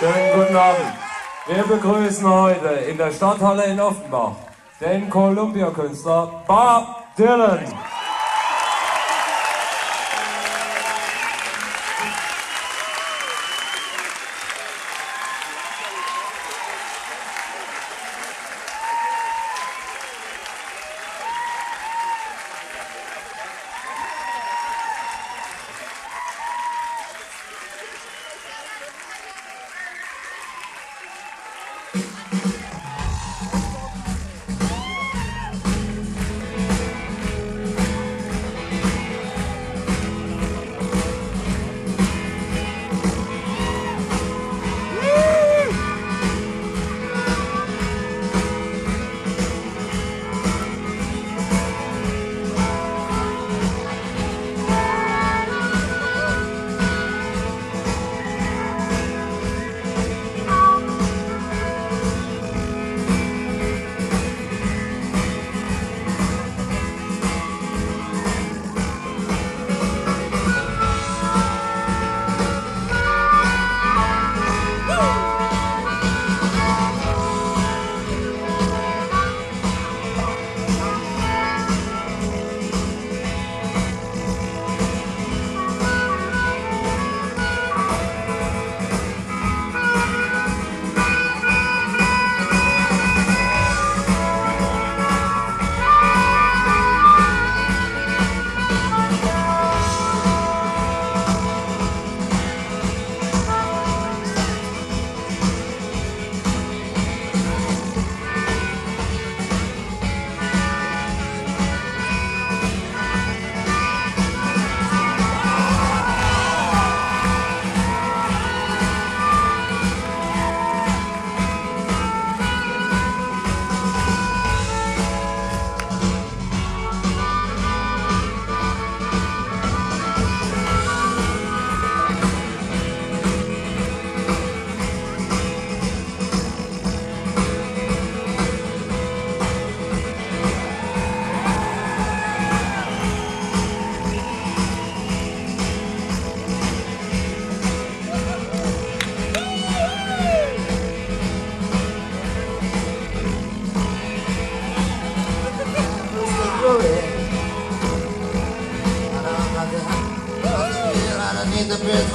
Schönen guten Abend. Wir begrüßen heute in der Stadthalle in Offenbach den Columbia-Künstler Bob Dylan.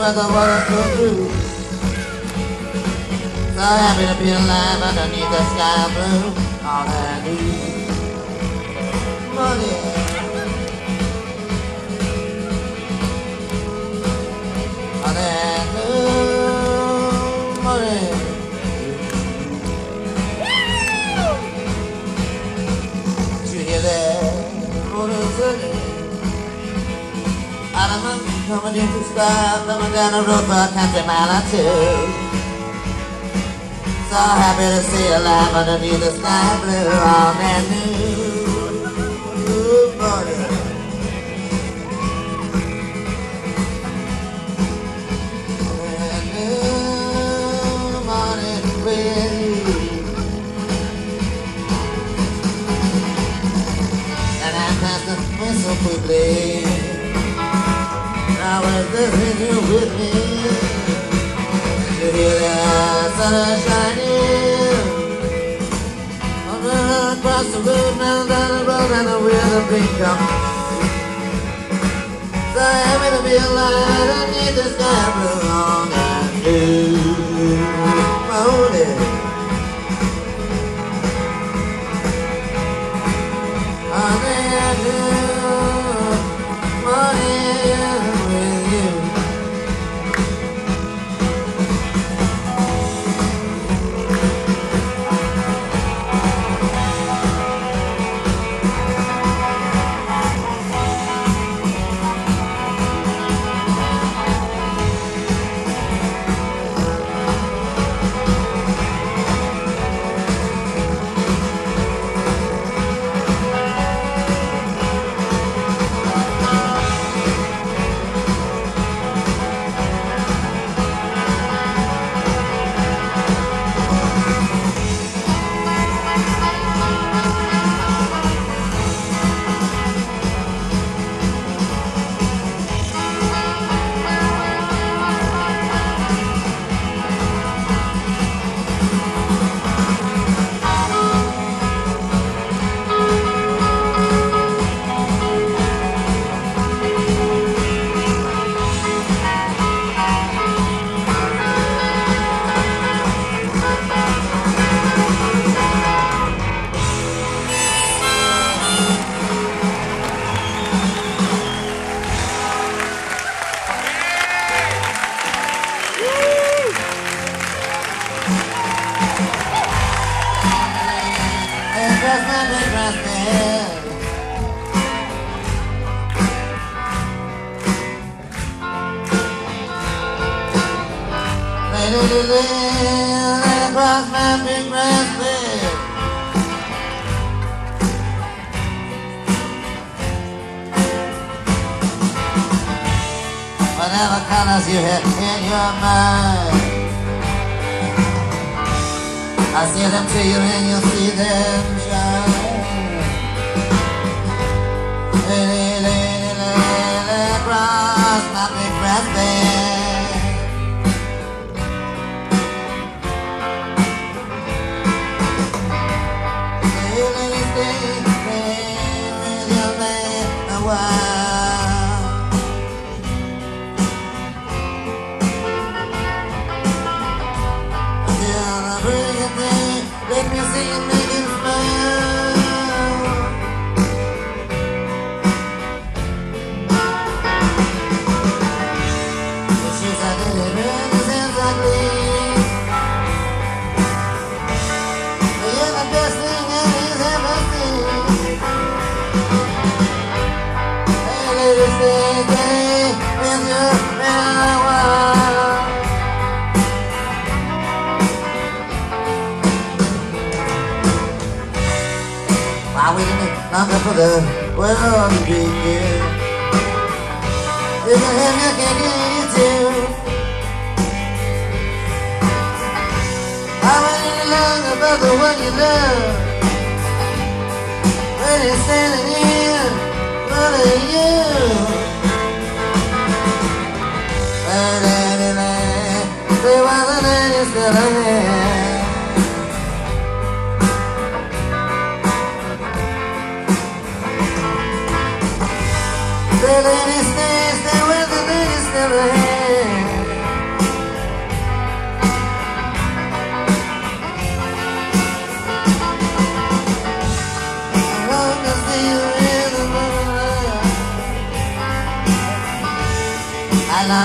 I wanna through. So happy to be alive underneath the sky blue. All I need, money. All I coming into style, coming down the road for a country mile or two. So happy to see you alive underneath the sky blue, all that new. Ooh, boy. so I was listening you. with me shining Across the road, down, the road And So happy to be alive Underneath the sky blue on that new morning On Whatever colors you have in your mind, I see them to you and you see them shine. Lady, lady, lady, across my big brass for the world to begin? If I heaven I can get you have your cake and eat it too. Why wait any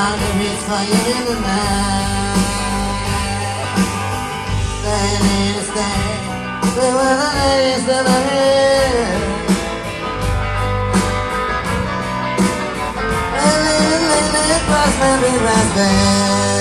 I long to reach for you in the night. Stay, lady, stay, stay with the lady still ahead. Across my big brass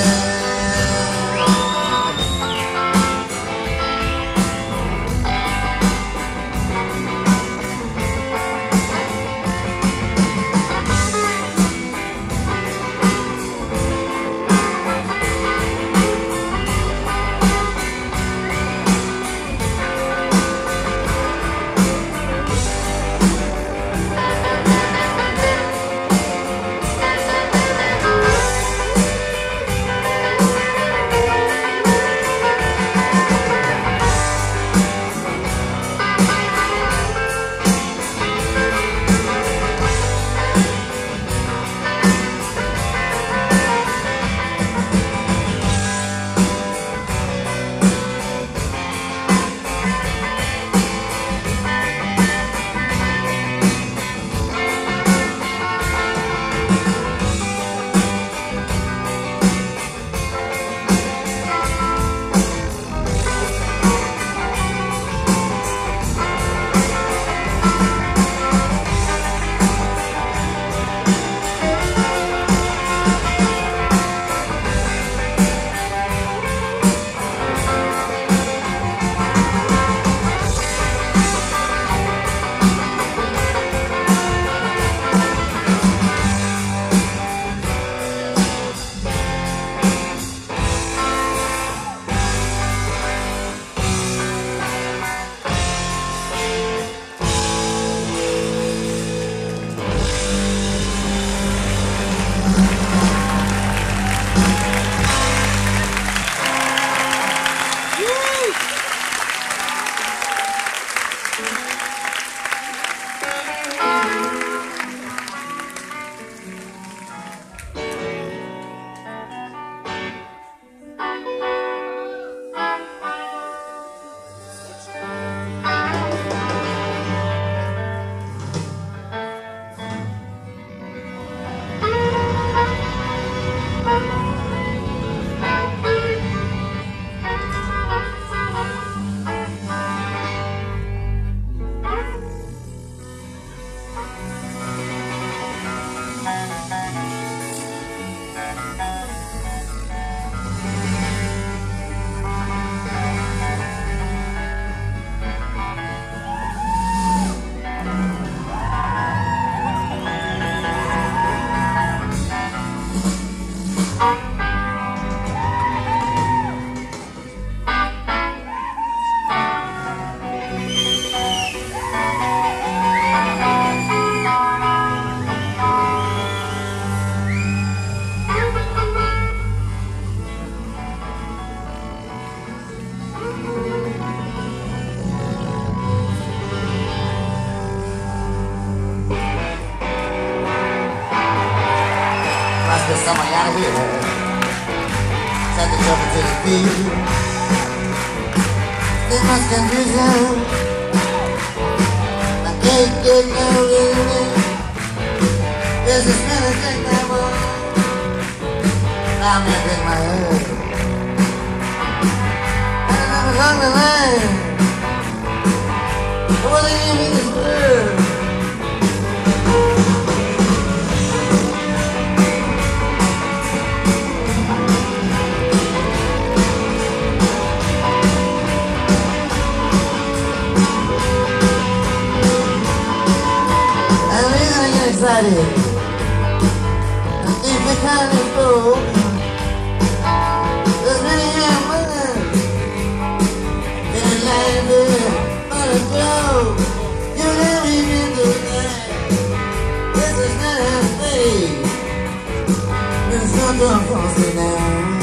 now.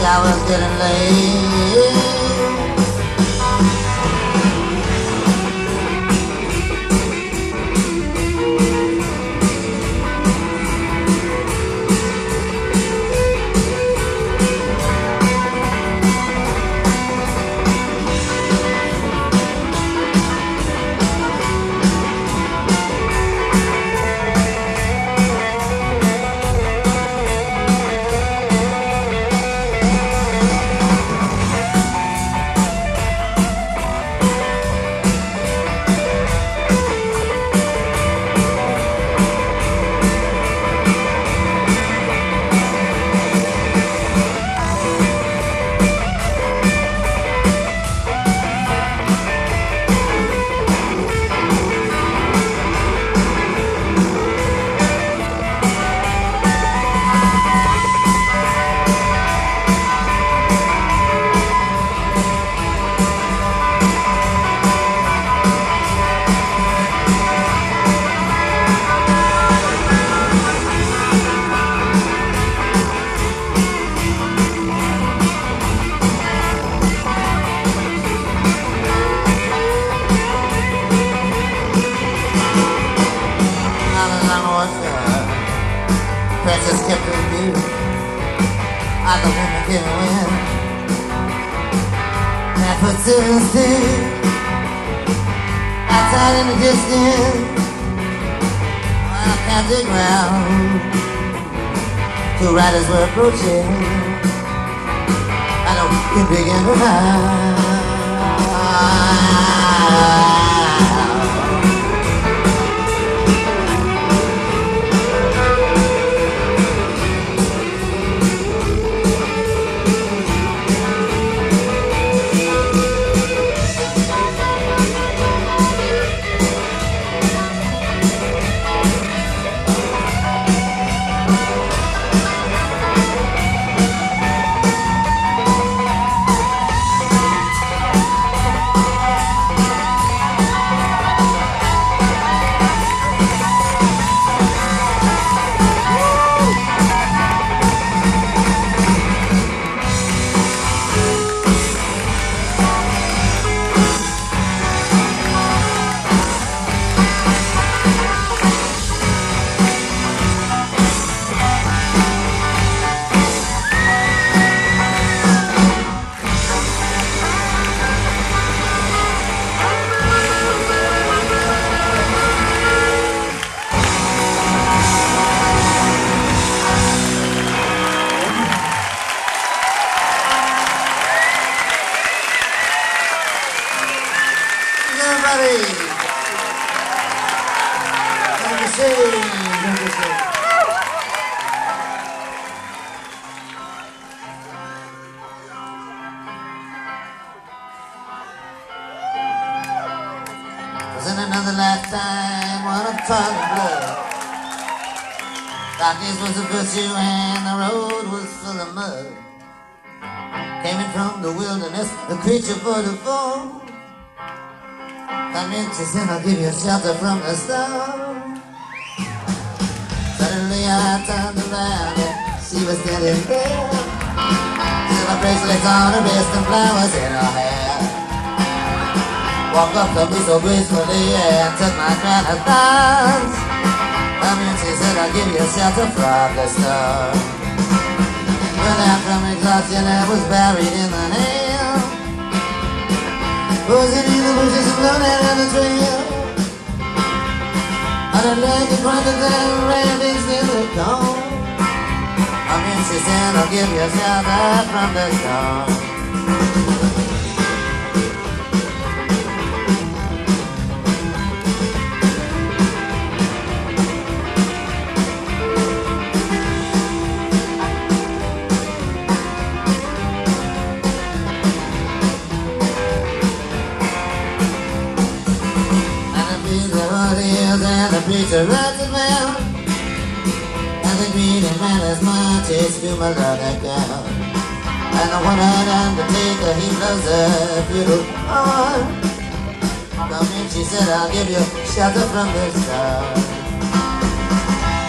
Yeah, I was getting late. still sing Outside in the distance On a counting ground Two riders were approaching I And a began to hide. Virtue and the road was full of mud. Came in from the wilderness, a creature for the foe. Come in, she said, I'll give you shelter from the storm. Suddenly I turned around and she was standing there. Silver bracelets on her wrist and flowers in her hair. Walked up to me so gracefully and took my crown of thorns. Said, I'll give you shelter from the storm. Well, out from exhaustion, I was buried in the hail. Was it in the bushes and out on the trail? On the leg and pointed down, ravings in the. I mean, she said, I'll give you shelter from the storm. The pizza runs as well. And the greedy man is much as to my leather girl. And the one-eyed undertaker, he loves a beautiful heart. Come in, she said, I'll give you shelter from the sun.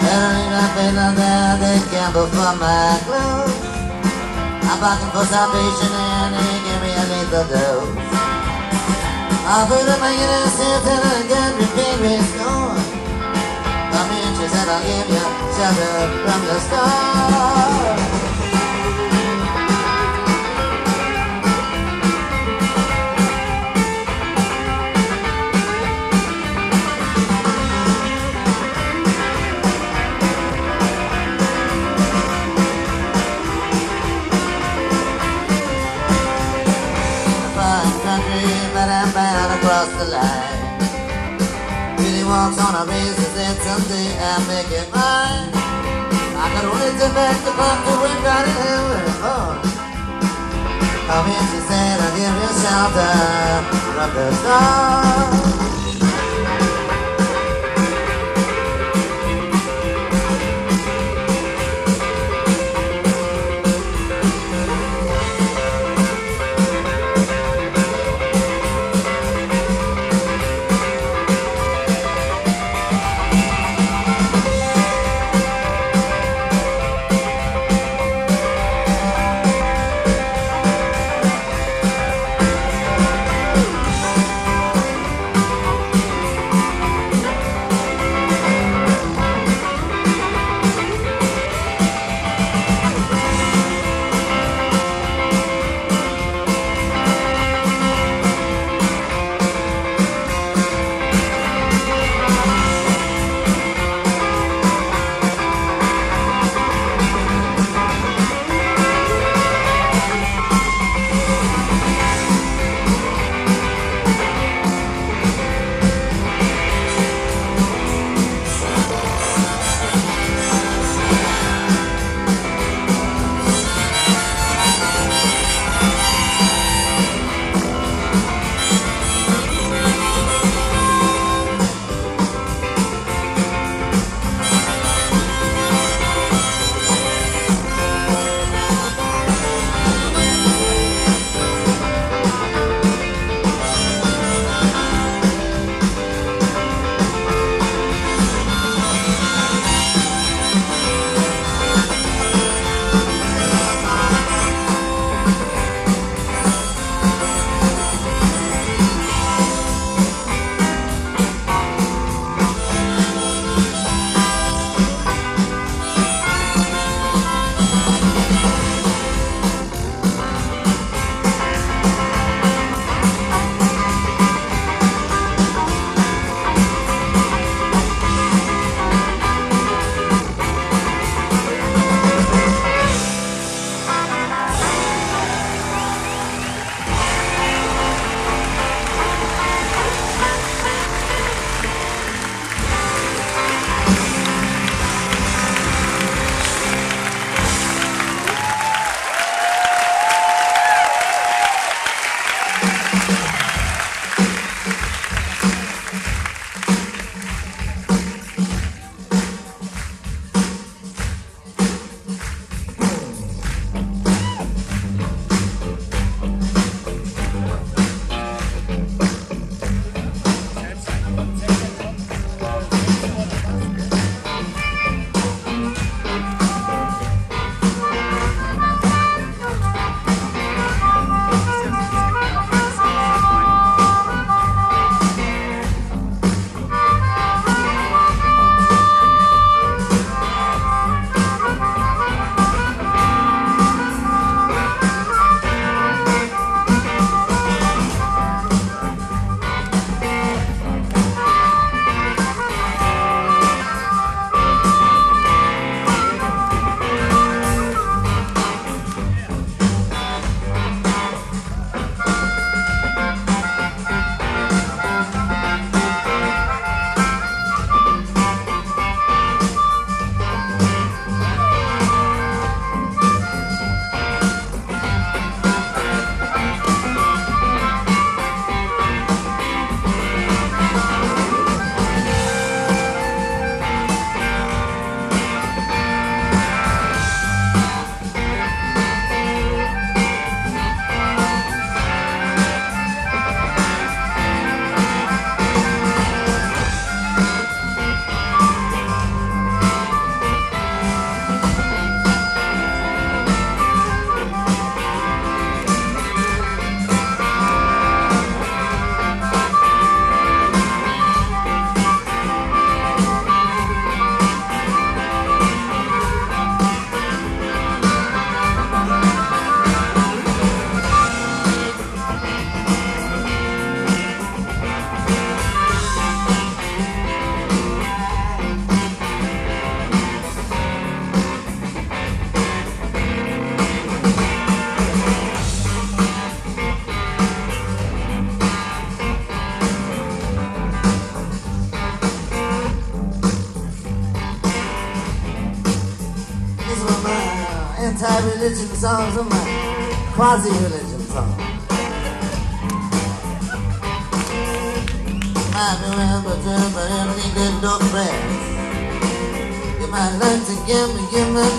And I ain't nothing on there, they gamble for my clothes. I'm barking for salvation and they give me a lethal dose. I put up my innocence and I got me baby scorn. Come in, she said, I'll give you shelter from the storm. but I'm bound across the line. Walks on a basis that someday I'll make it mine. I could wait to back the pump to win right in hell with fun. Come in, she said, I'll give you shelter from the storm.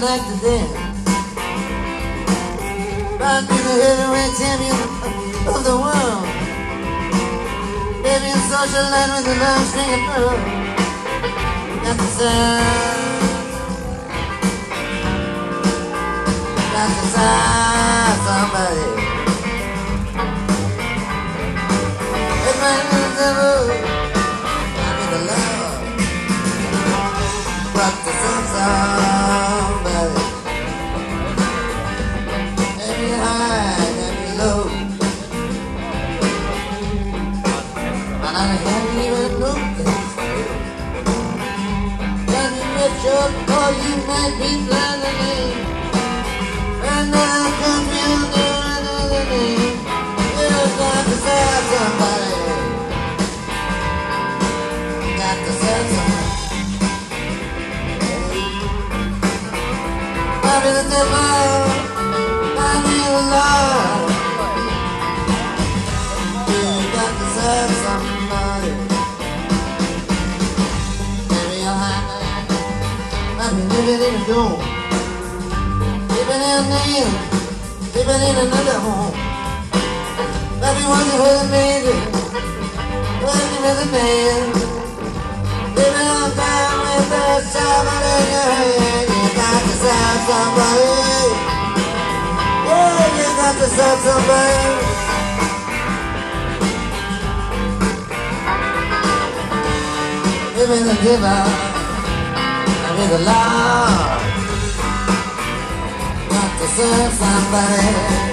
Like to dance. Might be the heavyweight champion of the world. Maybe a social line with a long string of pearls. Got the sound. Got the sound, somebody. Might be the devil. Sound, somebody. Every high, every low. And I can't even this Can you reach up or you might be blindly And I can't feel another name got to save somebody To save somebody Maybe you're living in a dome Living in a name Living in another home Maybe when you heard me Working with a man Living on time with a somebody Give me the giver, give me the love. Got to serve somebody.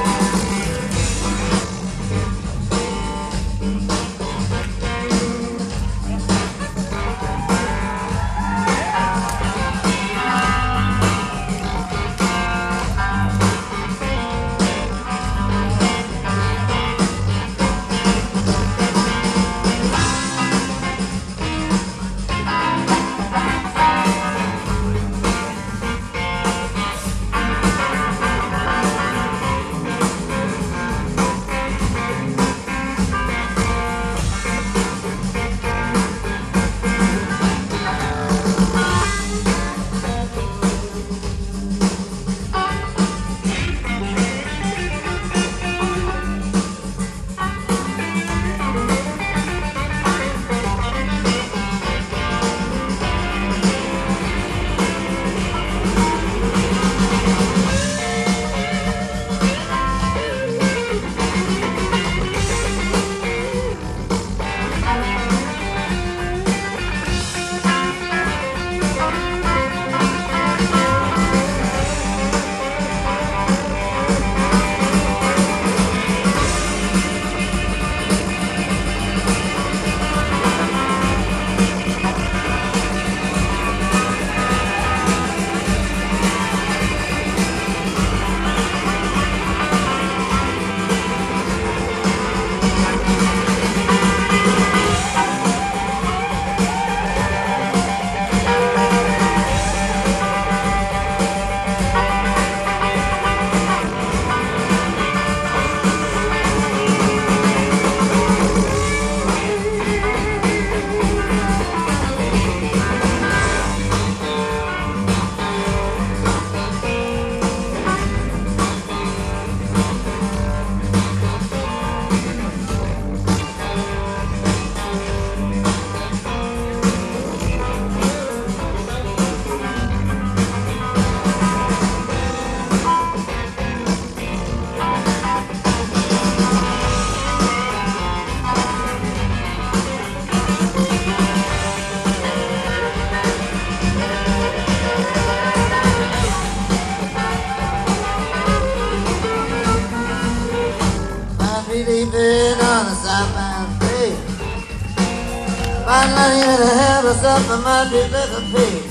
A supper, might be better paid.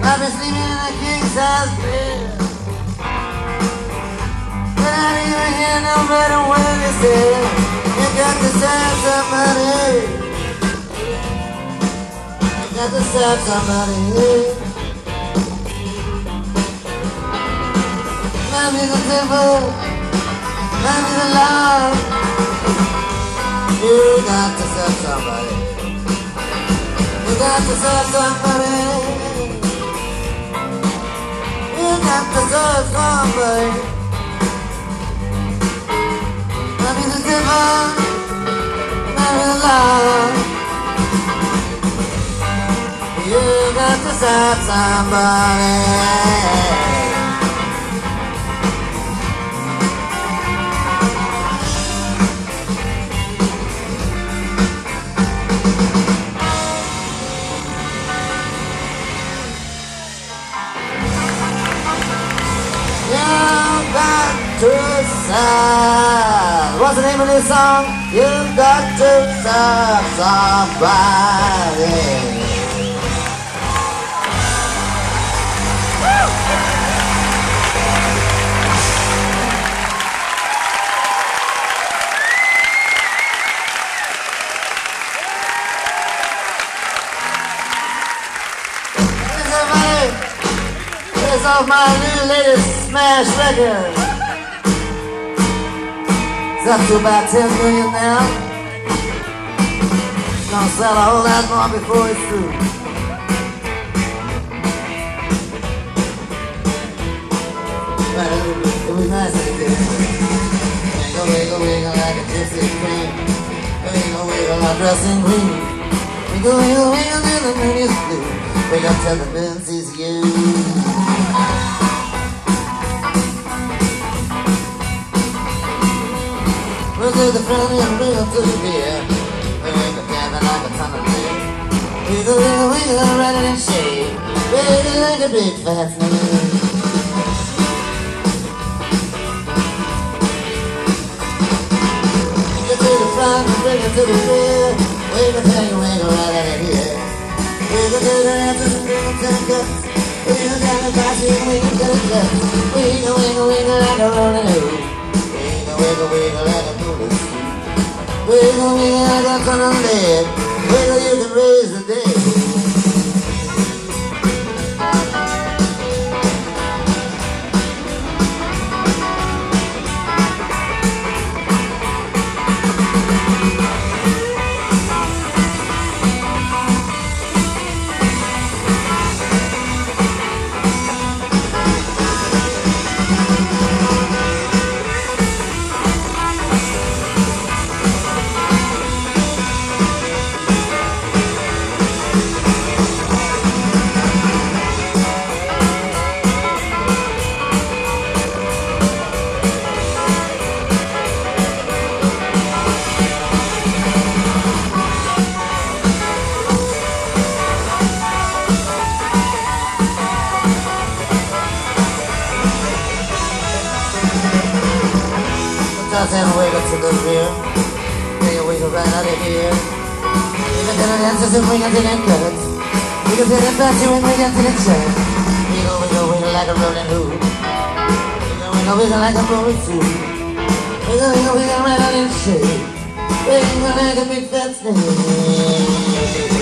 Might be sleeping in a king size bed. But I don't even hear no better when they say, You got to save somebody. You got to save somebody. Love is a devil. Love is a love. You got to serve somebody. You got to serve somebody. You got to serve somebody. Love is a devil. Love is a love. You got to serve somebody. Serve. What's the name of this song? You've got to serve somebody. It's off my new latest smash record. It's up to about 10 million now. Gonna sell a whole lot more before it's through. But it be, it be nice if it did. Wiggle, wiggle, wiggle like a gypsy queen. Wiggle, wiggle, I'm dressed in green. Wiggle, wiggle, wiggle till the moon is blue. Wake up till the moon sees you. We'll the front and we'll do the rear. Wiggle, dabbing like a ton of beer. Wiggle, wiggle, wiggle, running in shade. Wiggle like a big fat to the front and wiggle to the rear. Wiggle till you wiggle right out of here. Wiggle to the left and wiggle to the guts. Wiggle down the body and wiggle to the gut. Wiggle, wiggle, wiggle like a rolling hoop. Wiggle, wiggle, like a bullet. Wiggle, wiggle like a ton of lead. Wiggle, you can raise the dead. To the rear. Wiggle, wiggle right out of here. Wiggle to the dancers and wiggle to the guts. Wiggle to the fancy and wiggle to the chest. Wiggle, wiggle, wiggle like a rolling hoop. Wiggle, wiggle, wiggle like a bullet suit. Wiggle, wiggle, wiggle right out in shape. Wiggle like a big fat snake.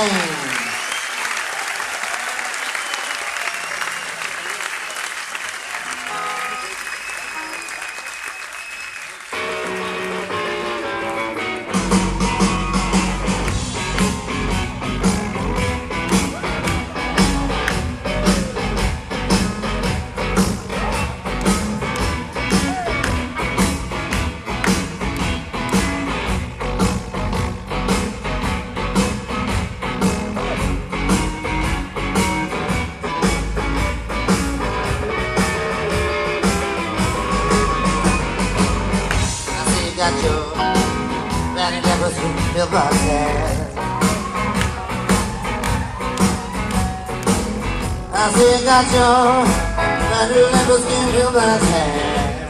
Subjects, your Better never skin feel that hand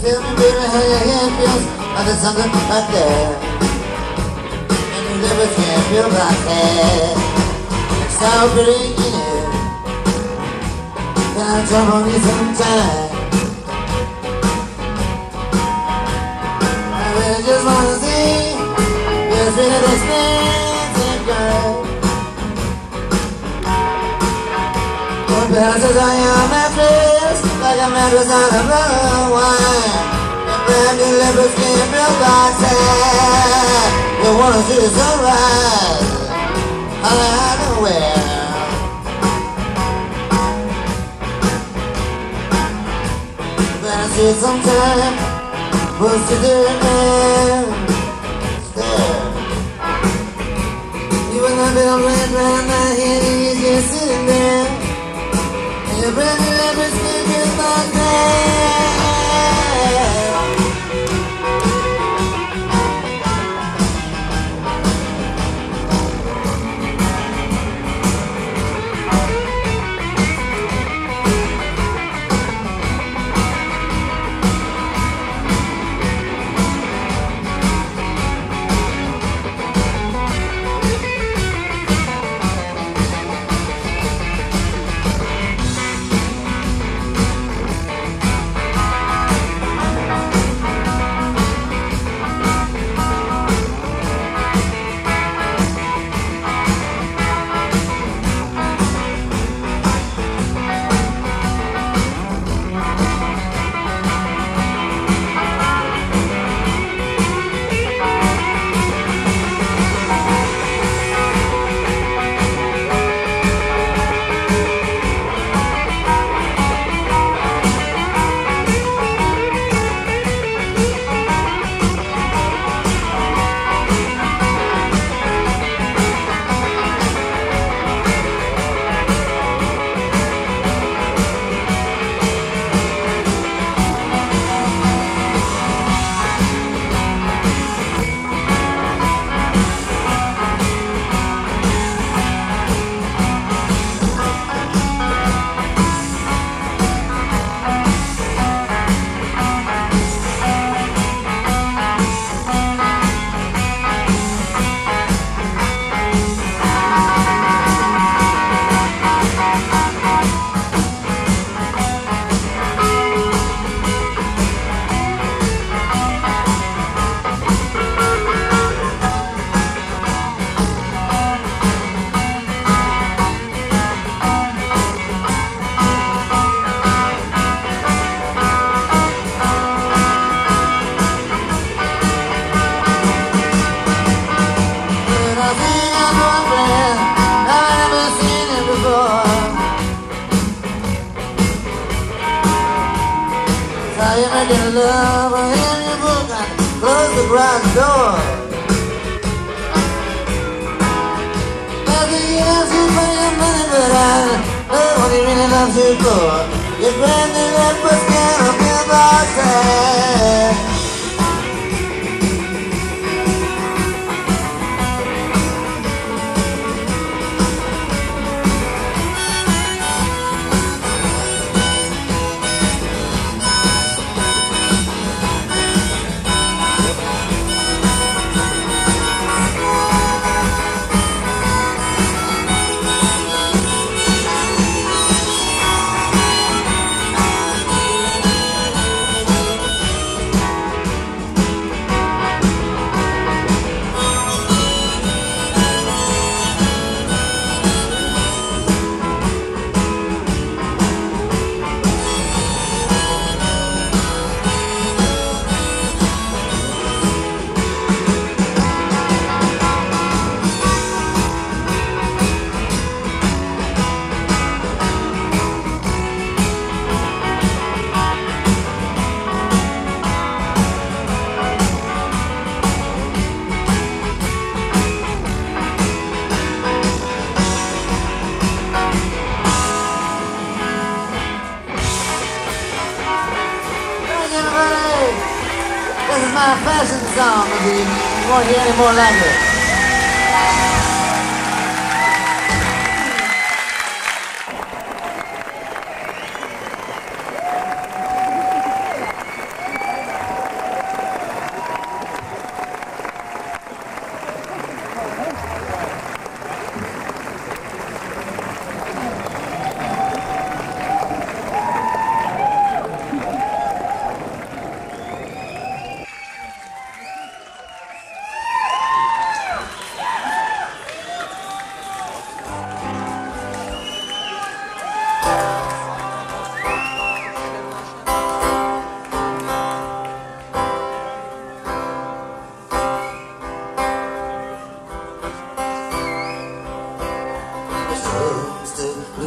Tell me baby how your hand feels Like there's something right there And you never can feel that hand It's so pretty in it I jump on you sometime Bounces on your mattress Like a mattress on a bottle of wine brand new feels like sand You wanna see the sunrise. All out nowhere. Better see sometime What's to do. Man Stare You and I been red round my head And you're just sitting there your brand new liver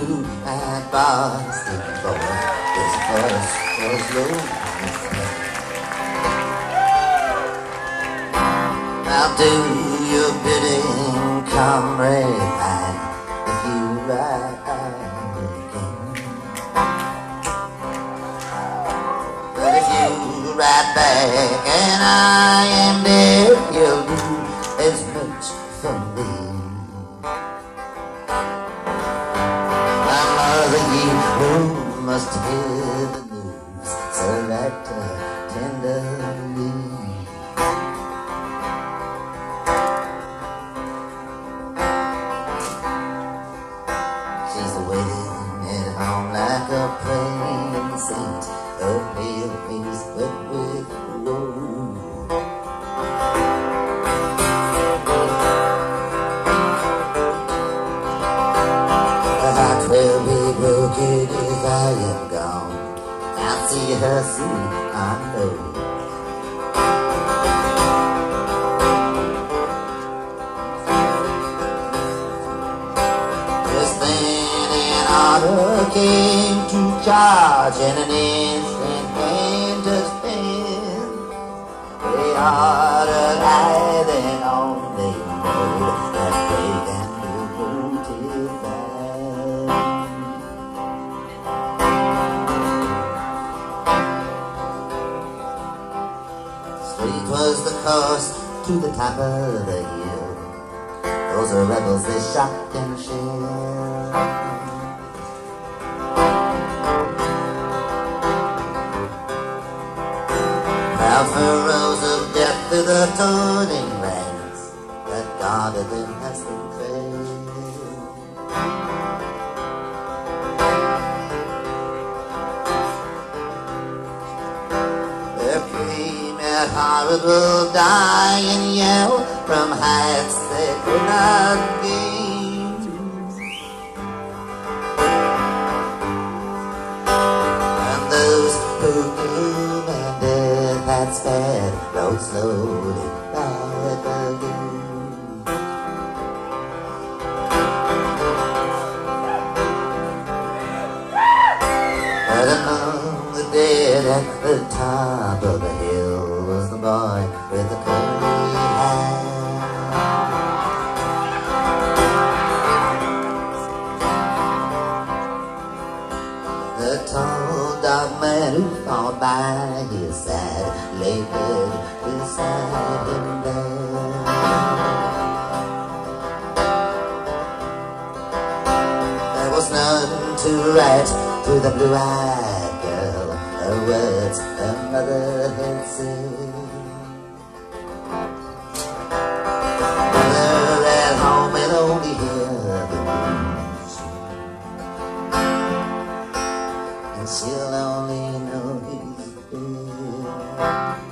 blue and bars. The boy is first was low. I'll do your bidding, comrade mine, if you ride again. But if you ride back and I am dead. Hallelujah. and you'll only know you there.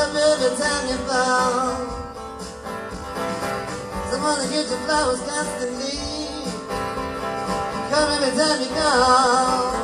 up every time you fall. Someone to get your flowers constantly. Come every time you call.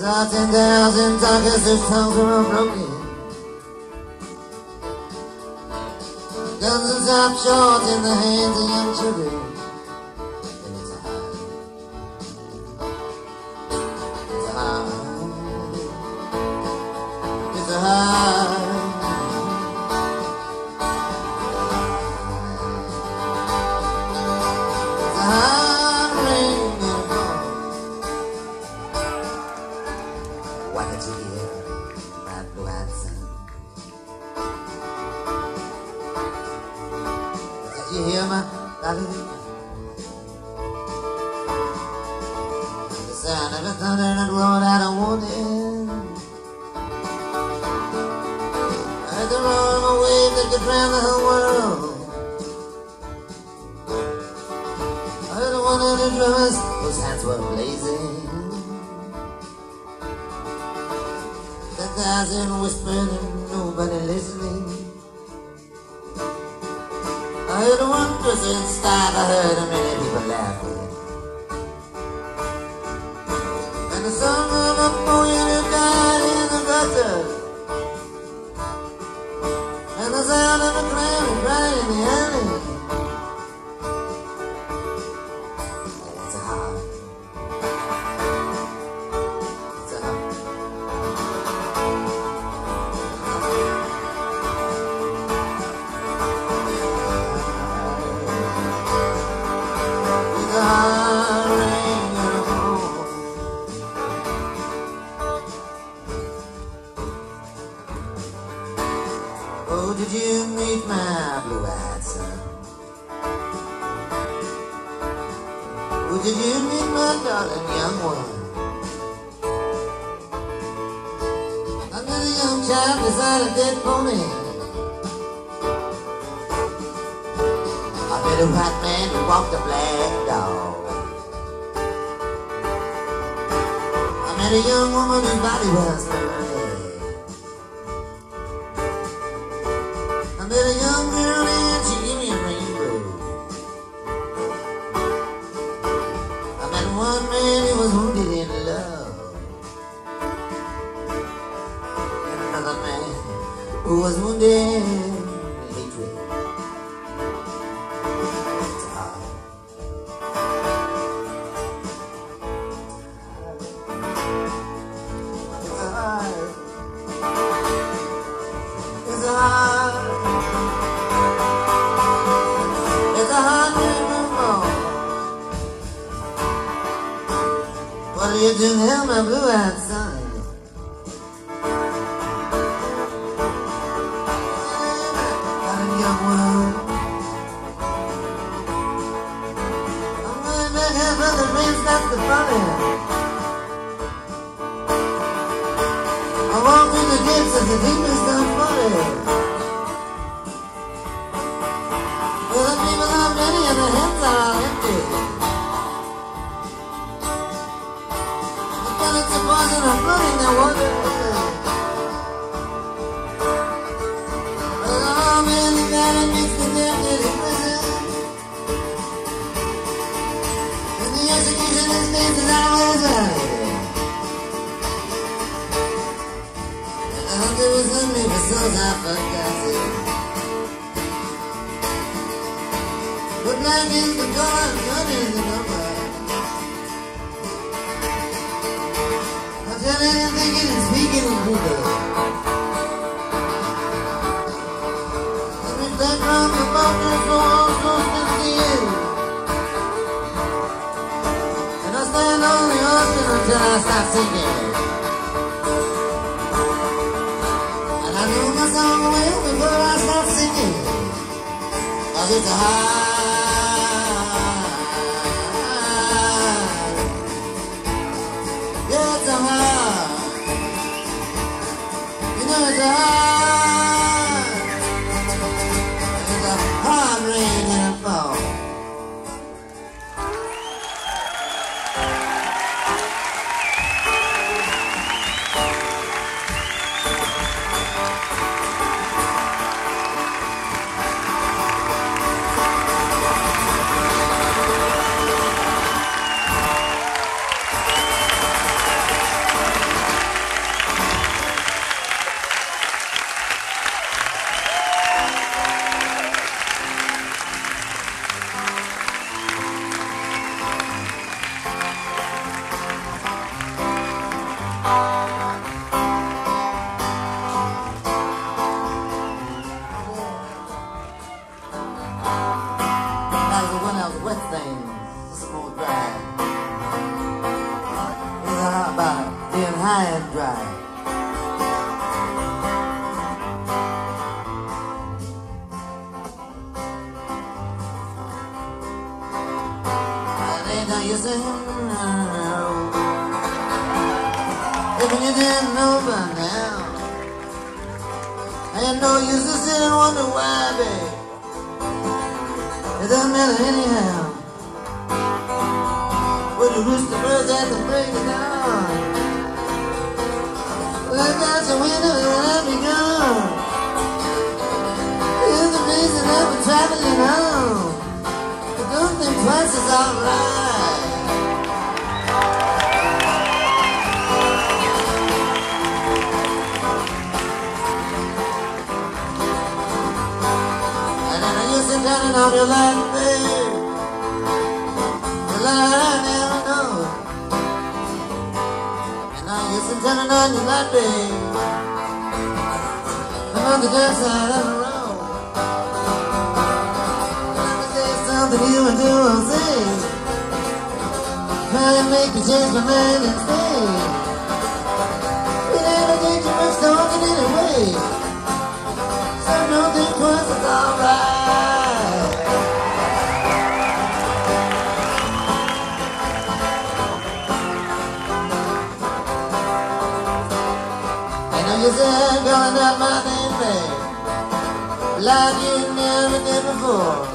Saw ten thousand talkers whose tongues were broken. de standing on your lap, babe. Your light I never know. And I guess I'm standing on your lap, babe. I'm on the dark side of the road. Every day something you would do or say. Try to make me change my mind and stay. We never get too much longer anyway. So don't think twice, it's alright. Said, calling out my name, like you never did before.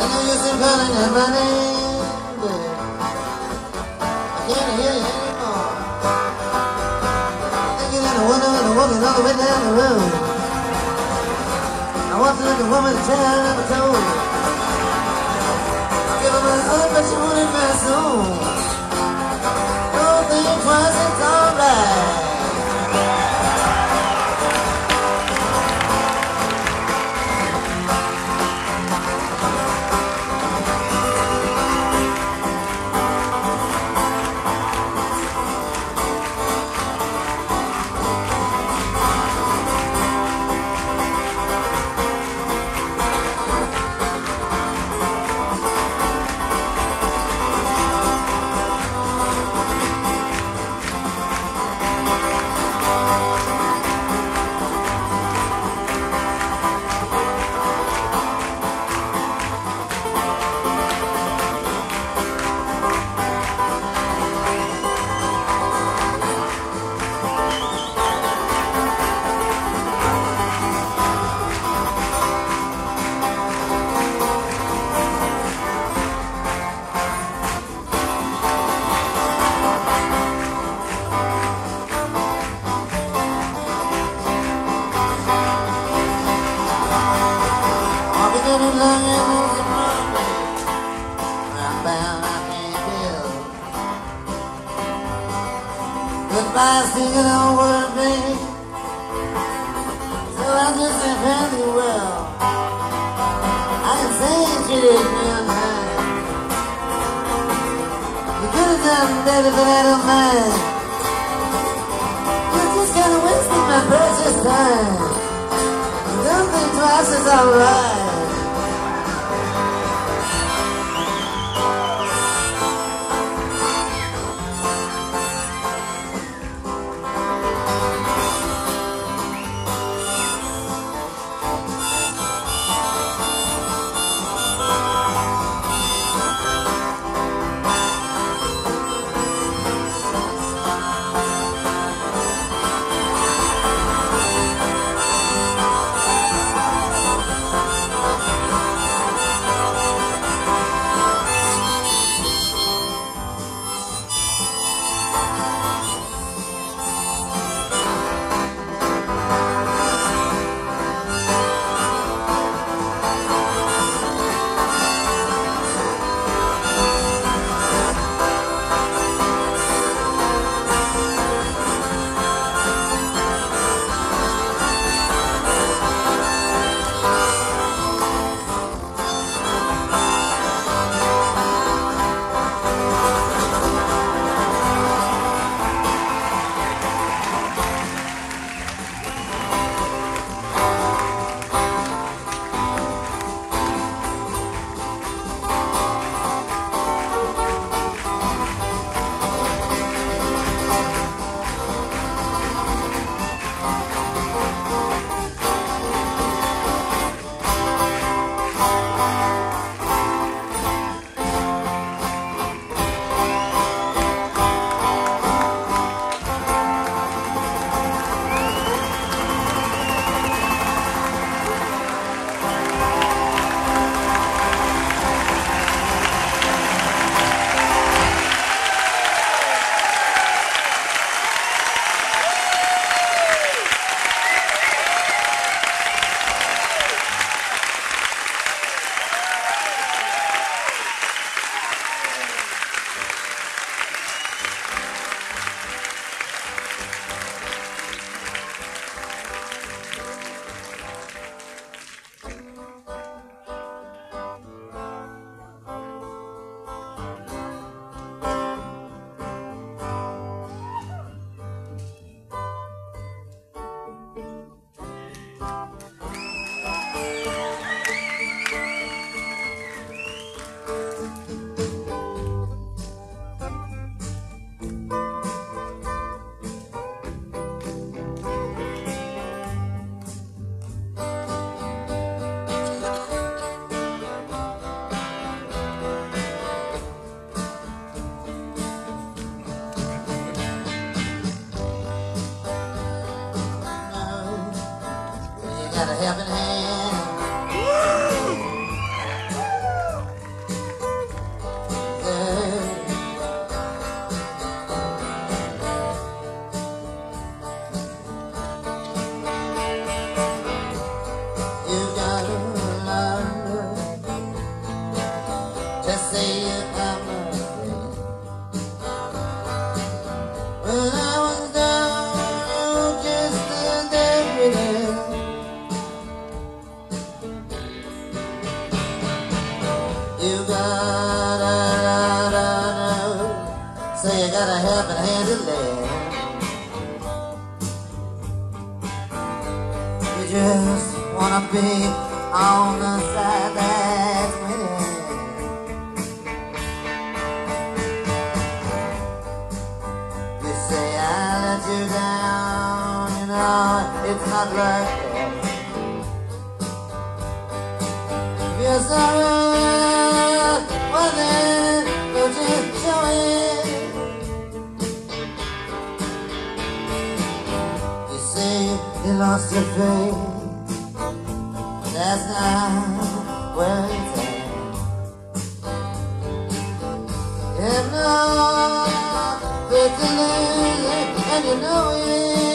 And you used to calling out my name, babe. I can't hear you anymore. Thinking that a wonder when I'm walking all the way down the road. I want to look a woman a child never told. I'll give her my heart, but she wanted my soul. That. You're sorry, well then don't you it? You lost your faith that's not where it's at. If not, it's a and you know it.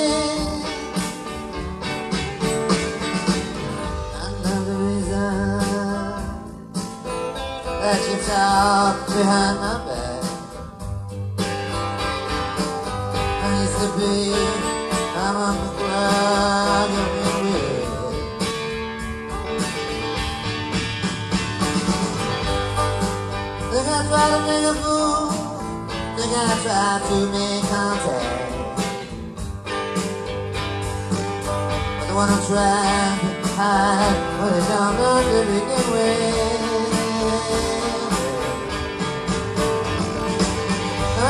That you talk behind my back. I used to be, I'm on the ground, everywhere. Think I try to make a fool. Think I try to make contact. But the one who tried to hide what is done to begin with.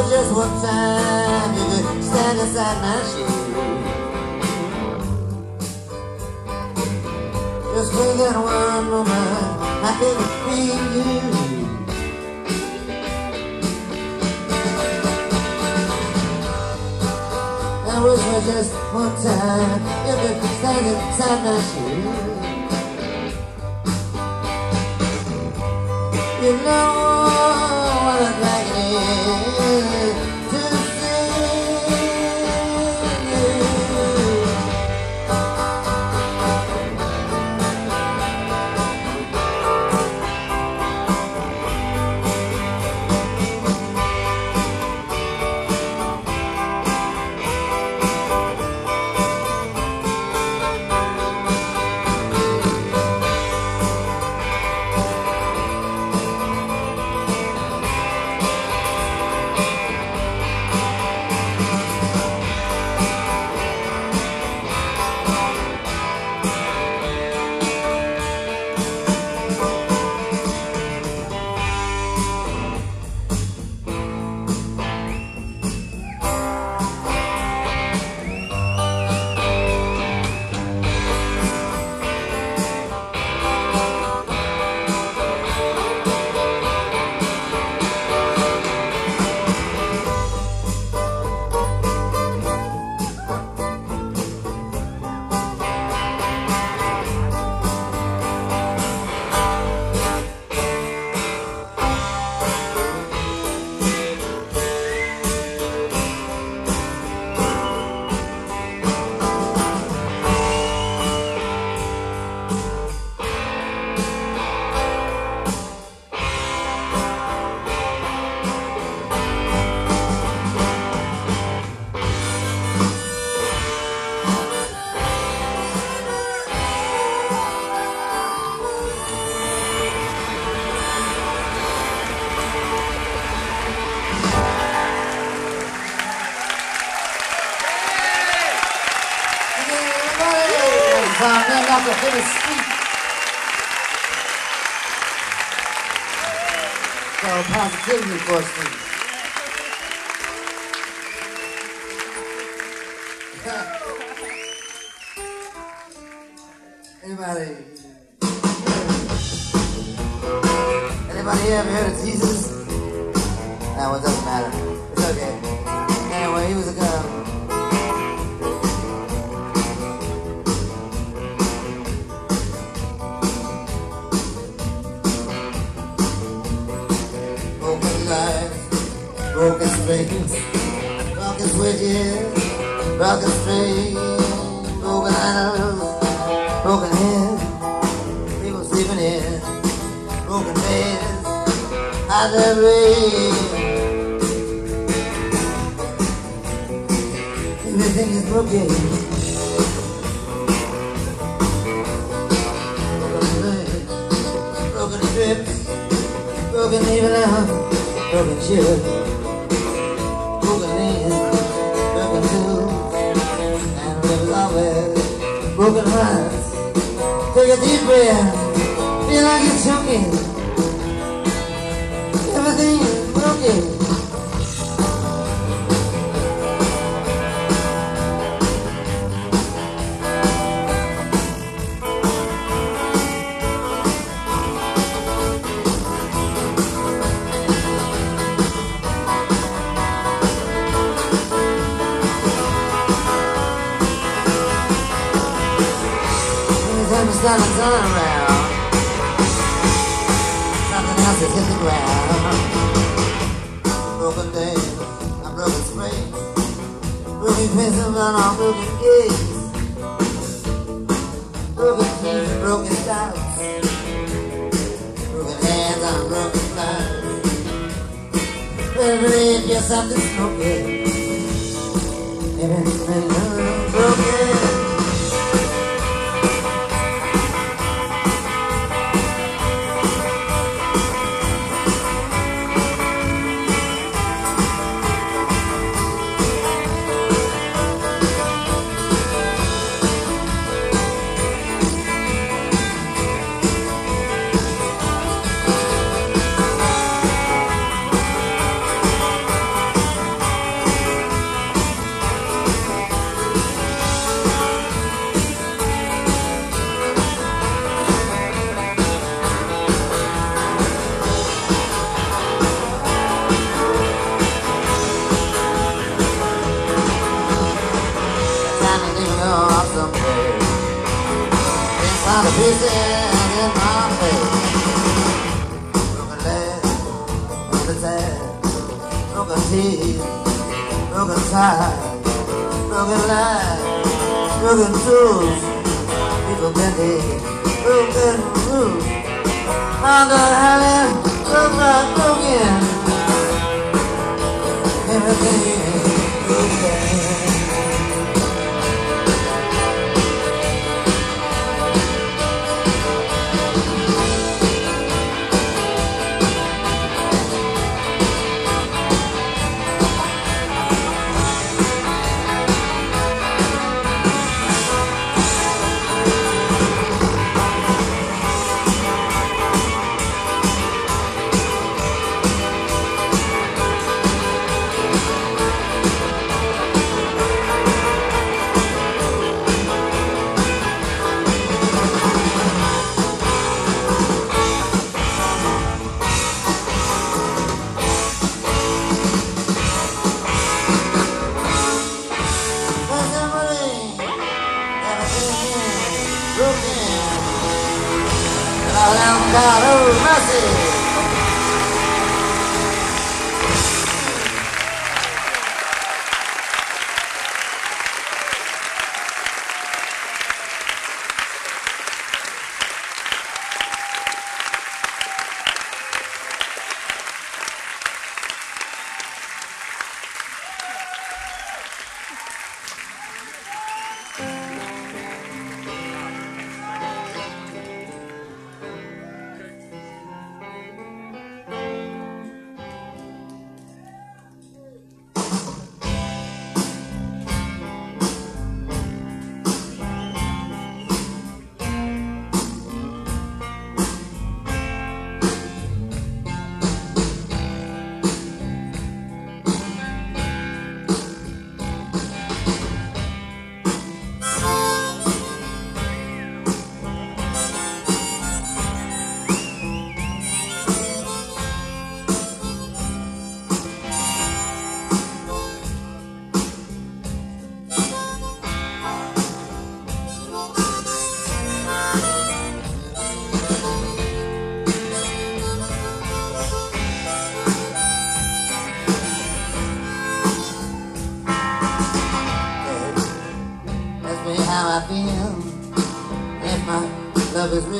out. just one time you could stand inside my shoes. Just for that one moment, I could feel you. I wish for just one time you could stand inside my shoes. You know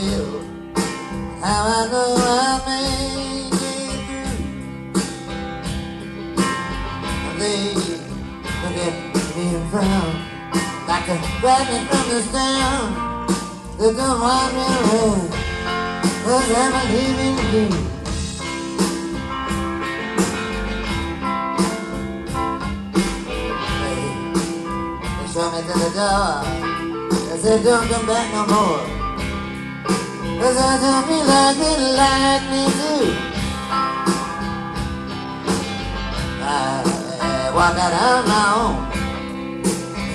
real, how I know I made it through. They look at me and frown, like grab me from the stem. They don't want me around, cause I'm a leaving you. Show me to the door. I said, don't come back no more. Cause I don't feel like it like me too. I walk out on my own.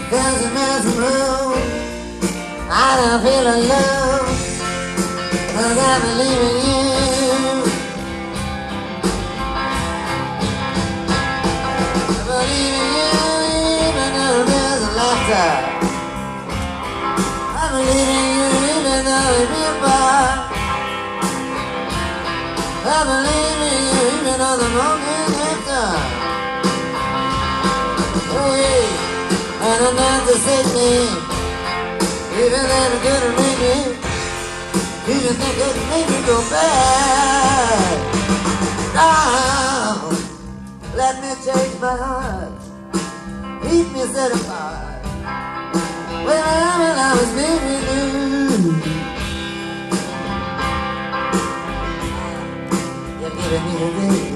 There's a messy room. I don't feel alone. Cause I believe in you. I believe in you even though there's a laughter. I believe in you it be far. I believe in you even though the moment is done. Oh, hey, and enough to set me, even though it couldn't make me, even though it make me go back. Now, let me change my heart, keep me set apart. When I, when I was living you, you're giving me the day,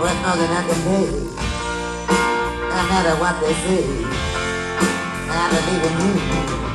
worth more than I can pay. No matter what they say, I believe in you.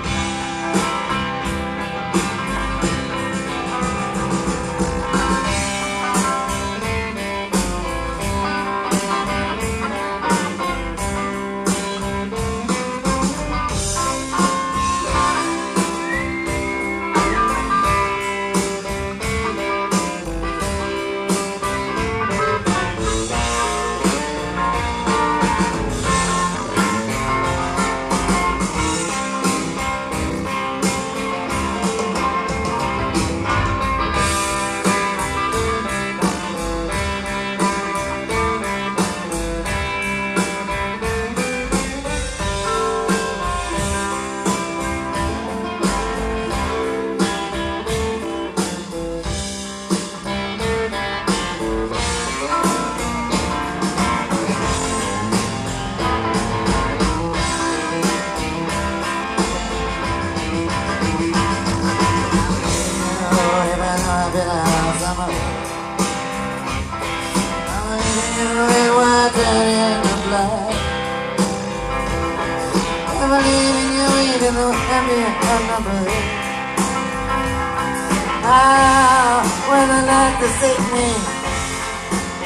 Sit me,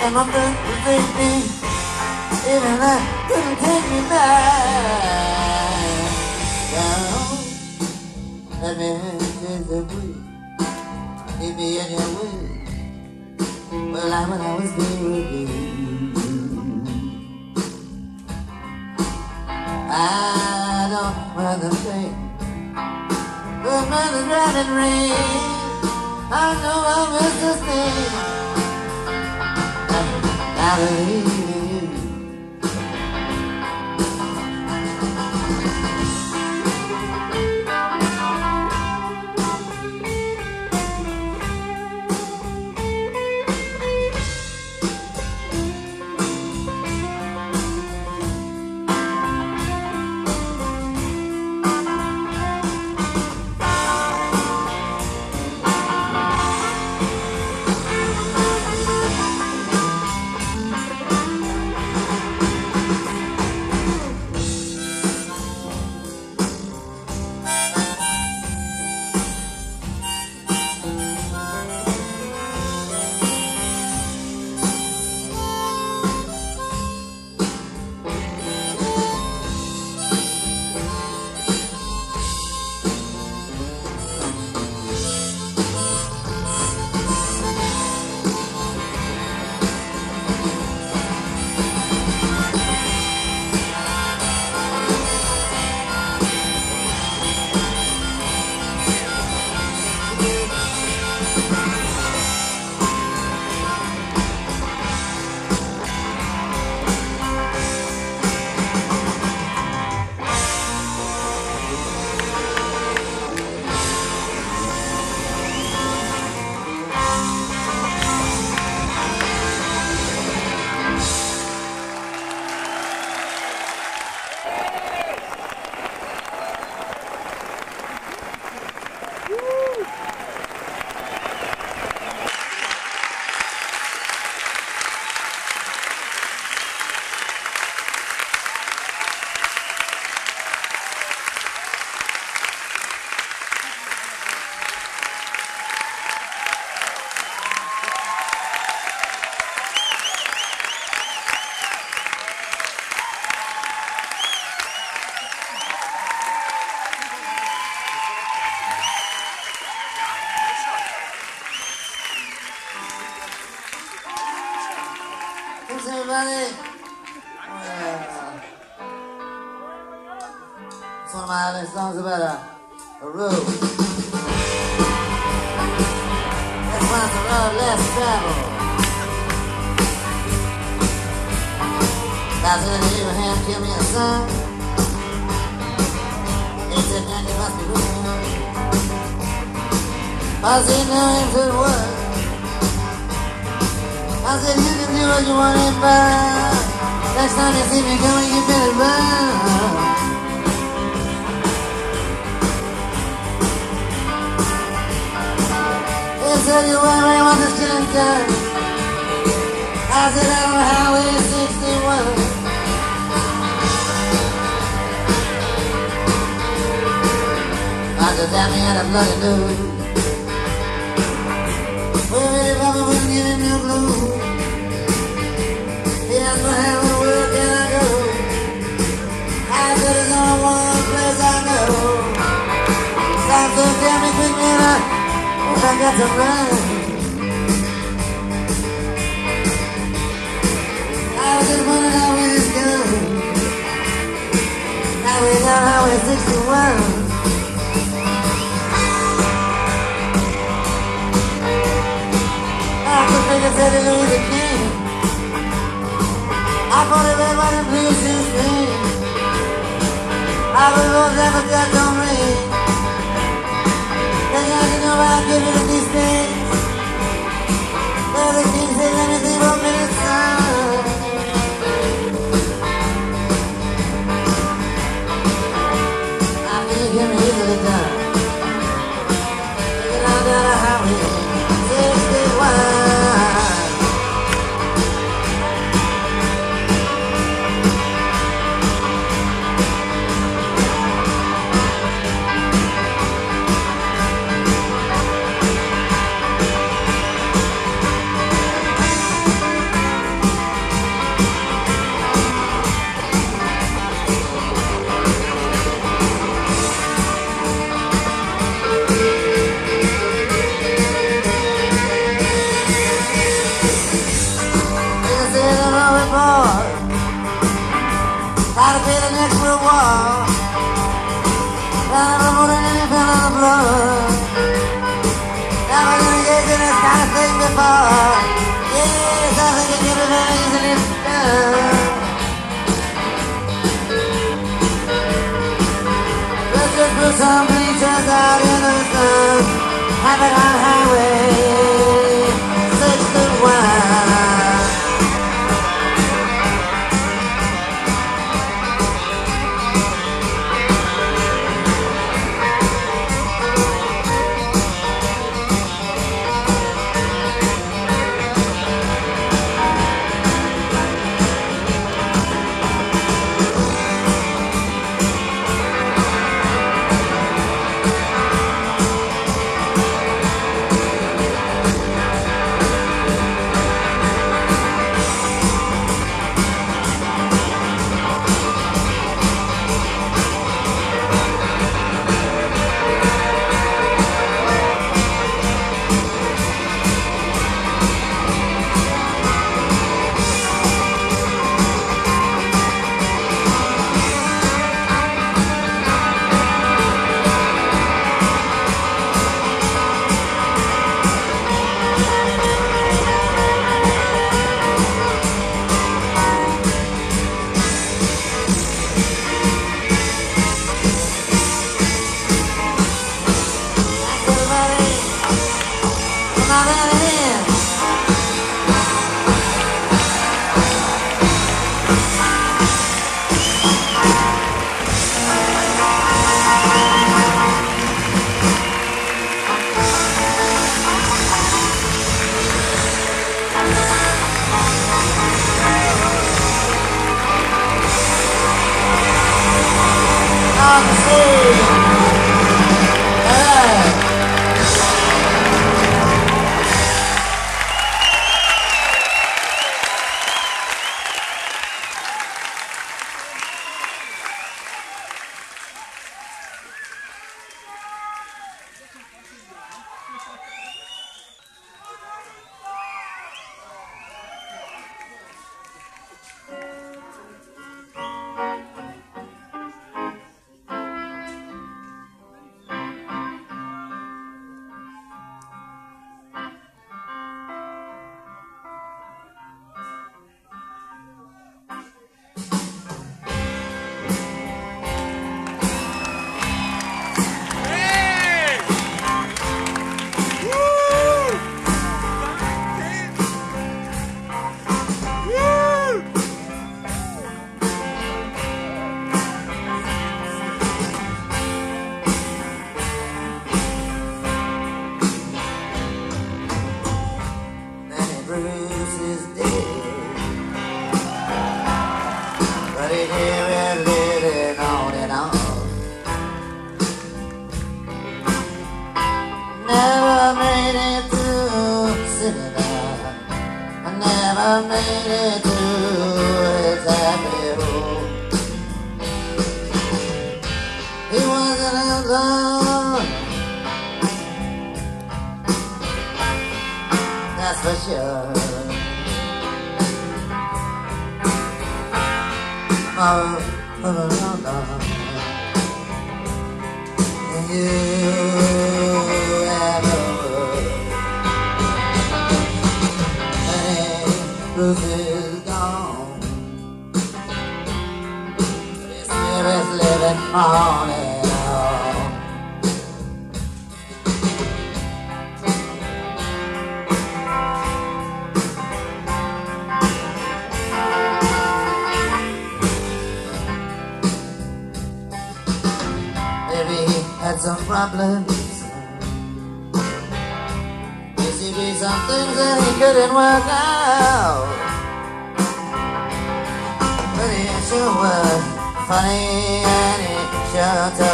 and my friends to take me, even I couldn't take me back. Down, let me take the breeze, keep me in your way. Well, I I was there with you. I don't wanna think man is driving rain. I know I miss the thing. I believe road. This one's a road less traveled. God's gonna Abraham give me a son. He said, man, you must be me. I said, no, him said, what? I said, you can do what you want five. Next time you see me coming, you better run. Said, you went away on this killing gun. I said, out on Highway 61. I said, damn me had a bloody news. Well, Bobby wouldn't give him no clue. He asked me how in the world can I go? I said, there's only one place I know. Stop so tell me quick, man, I, I got to run. I was just wondering how we just go. Now we got Highway 61. I could make a city lose again. I call it red, white, and blue system. I will lose never just don't ring. Then you have to know how to give it Have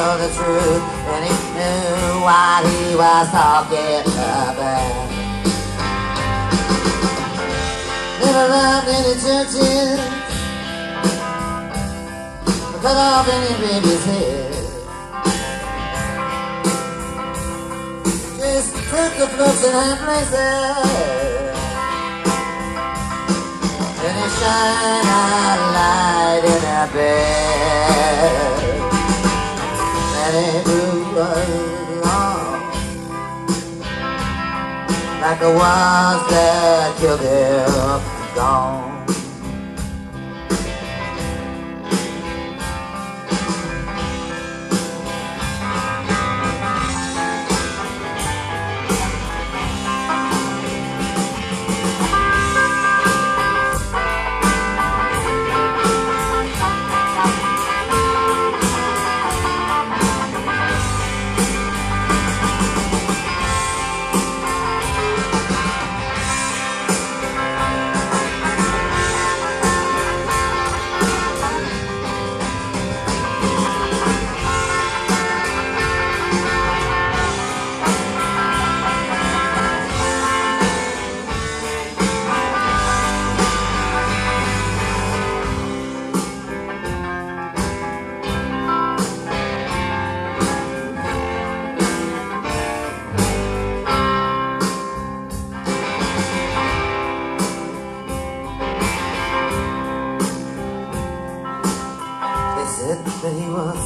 sure the truth. And he knew what he was talking about. Never loved any churches. Cut off any baby's head. Just took the floats and had places. And he shine a light in her bed. Like the ones that killed him gone.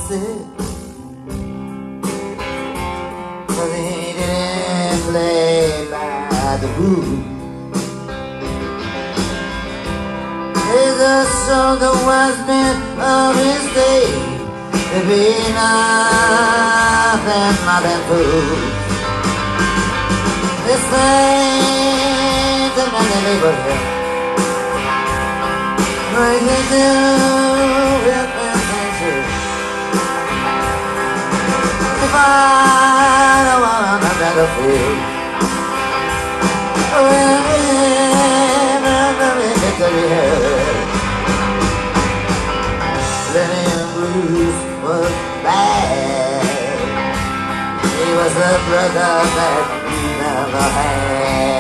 Sick Cause he didn't play by the rules Jesus showed the wise men of his day To be nothing more than fools This thing to many labor him Break it Don't want a battlefield Lenny Bruce bad He was a brother that you never had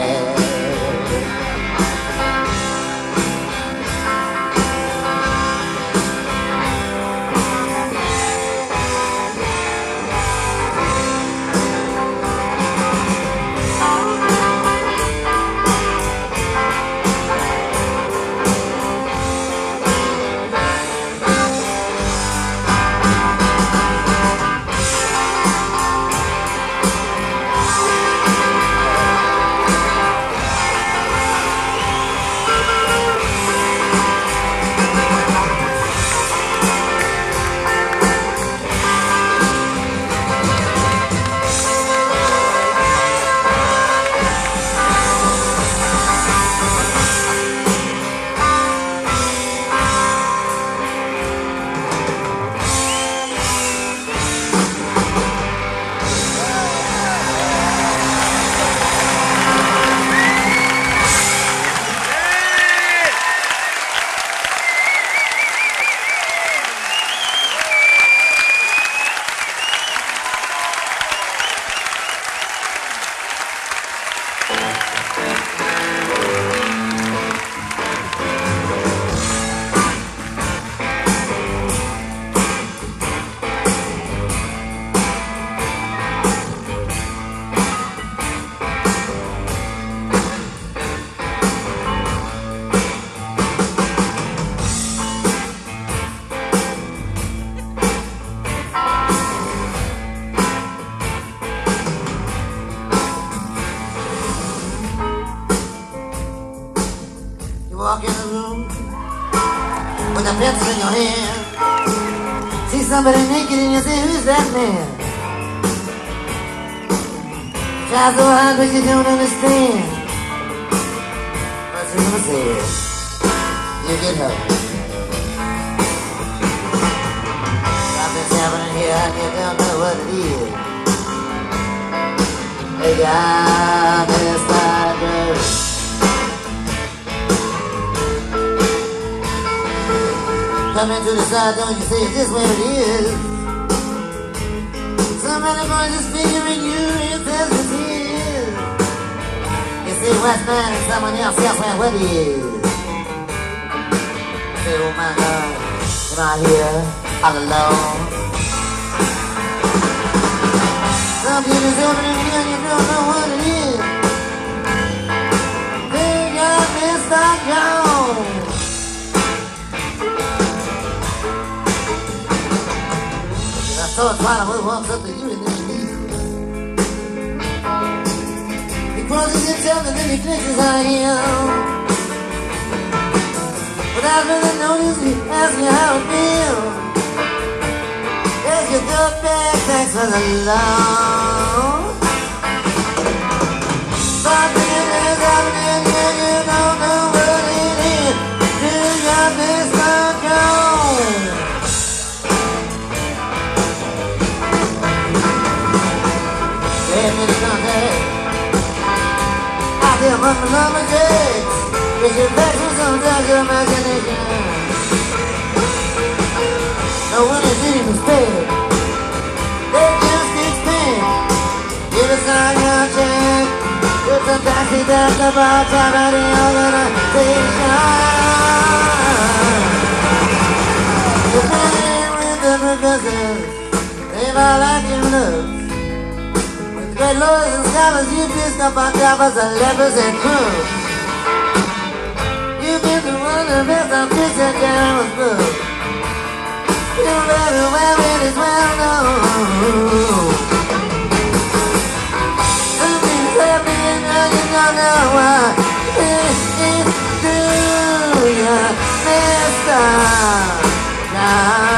and prove You make me wonder if I'm just a girl's move You better wear it as well, no Something's happening and you don't know what It is through your Mister up